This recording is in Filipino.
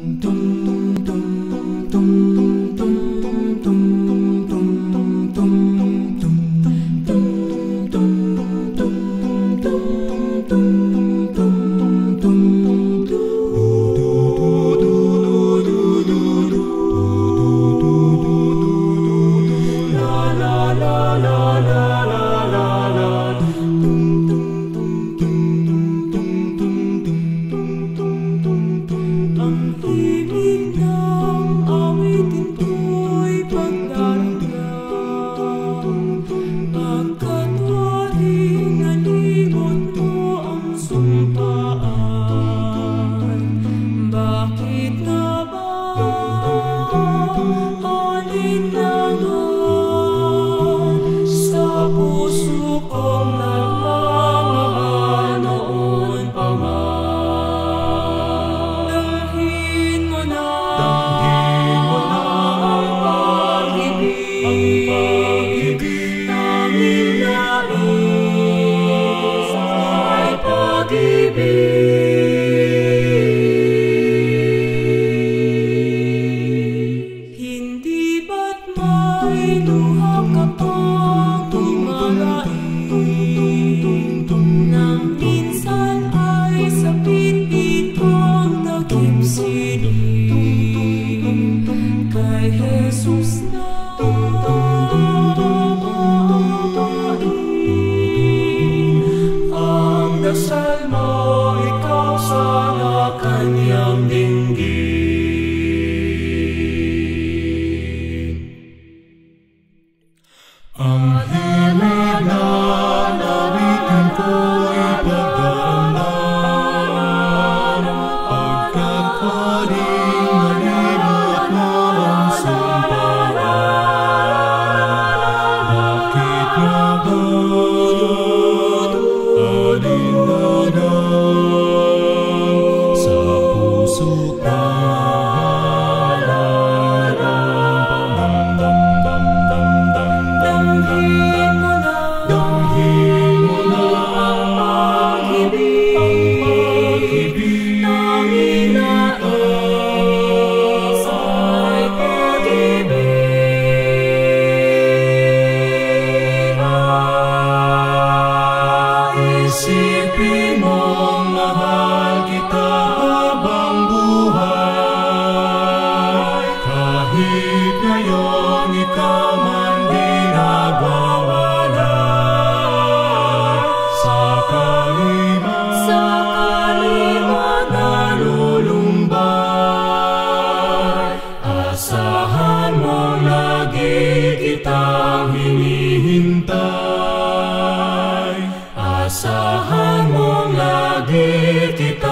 dum dum Um, Isipin mong mahal kita habang buhay. Kahit ngayon di nagwawala Sa kalimang, sa kalimang nalulumbay Asahan mong lagi kitang hinihintay. Asahan победы